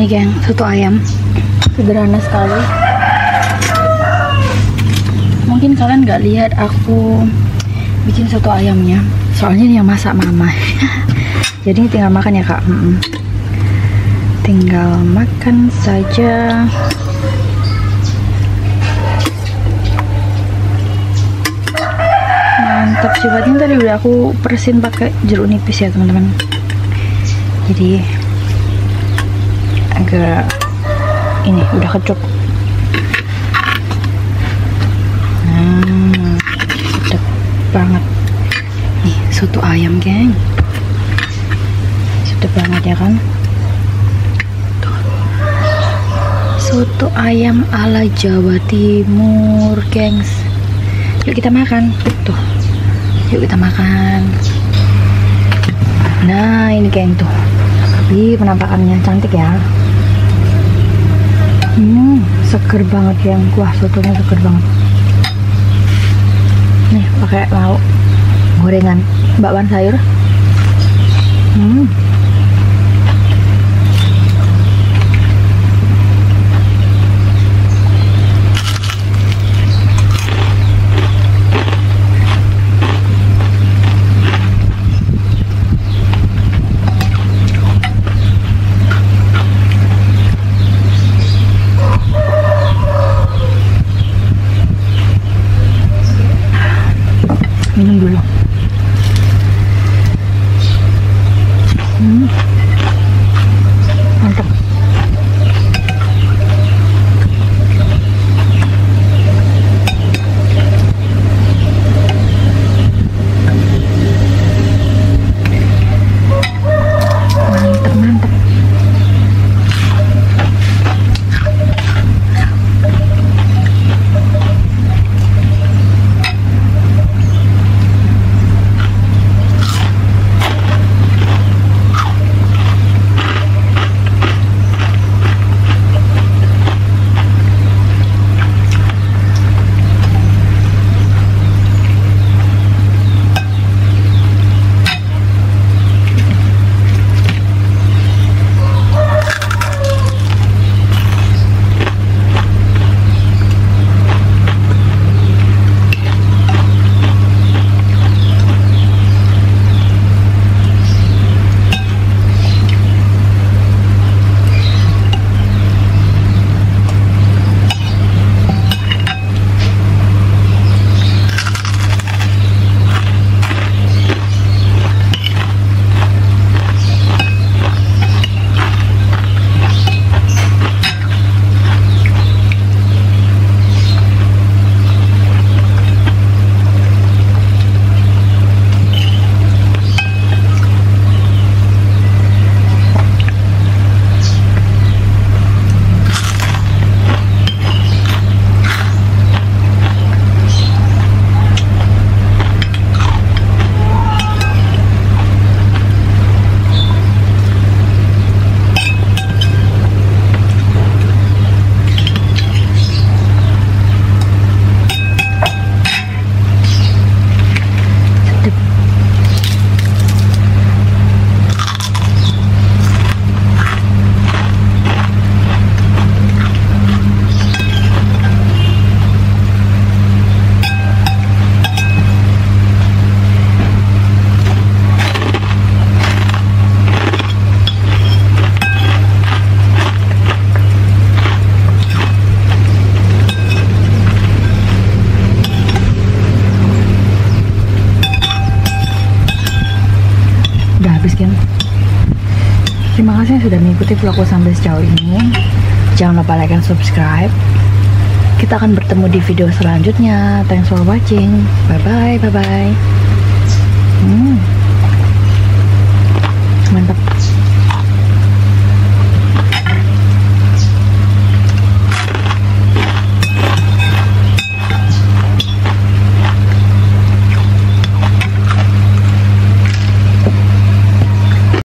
Ini geng, soto ayam. Sederhana sekali. Mungkin kalian nggak lihat aku bikin soto ayamnya. Soalnya ini yang masak mama. Jadi tinggal makan ya kak. Mm-mm. Tinggal makan saja. Mantap sifatnya tadi udah aku persin pakai jeruk nipis ya teman-teman. Jadi agak ini udah kecup nah sedap banget. Nih soto ayam geng. Sedap banget ya kan? Soto ayam ala Jawa Timur gengs. Yuk kita makan. Tuh. Yuk kita makan. Nah ini geng tuh. Ih, penampakannya cantik ya Hmm, seger banget yang kuah sotonya seger banget. Nih pakai lauk gorengan bakwan sayur. Hmm. Terima kasih yang sudah mengikuti vlogku sampai sejauh ini. Jangan lupa like dan subscribe. Kita akan bertemu di video selanjutnya. Thanks for watching. Bye bye bye bye